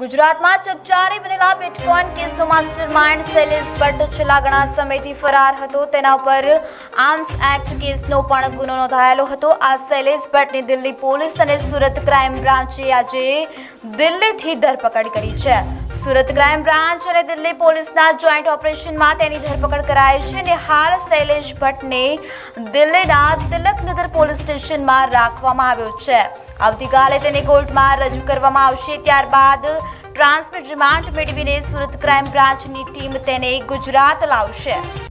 ગુજરાતમાં ચકચારી બનેલા બિટકોઇન કેસનો માસ્ટર માઇન્ડ શૈલેષ ભટ્ટ છેલ્લા ઘણા સમયથી ફરાર હતો. તેના ઉપર આર્મ્સ એક્ટ કેસનો પણ ગુનો નોંધાયેલો હતો. આ શૈલેષ ભટ્ટની દિલ્હી પોલીસ અને સુરત ક્રાઇમ બ્રાન્ચે આજે દિલ્હીથી ધરપકડ કરી છે. સુરત ક્રાઇમ બ્રાન્ચ અને દિલ્હી પોલીસના જોઈન્ટ ઓપરેશનમાં તેની ધરપકડ કરાઈ છે અને હાલ શૈલેષ ભટ્ટને દિલ્હીના તિલકનગર પોલીસ સ્ટેશનમાં રાખવામાં આવ્યો છે. આવતીકાલે તેને કોર્ટમાં રજૂ કરવામાં આવશે. ત્યારબાદ ટ્રાન્સમિટ રિમાન્ડ મેળવીને સુરત ક્રાઇમ બ્રાન્ચની ટીમ તેને ગુજરાત લાવશે.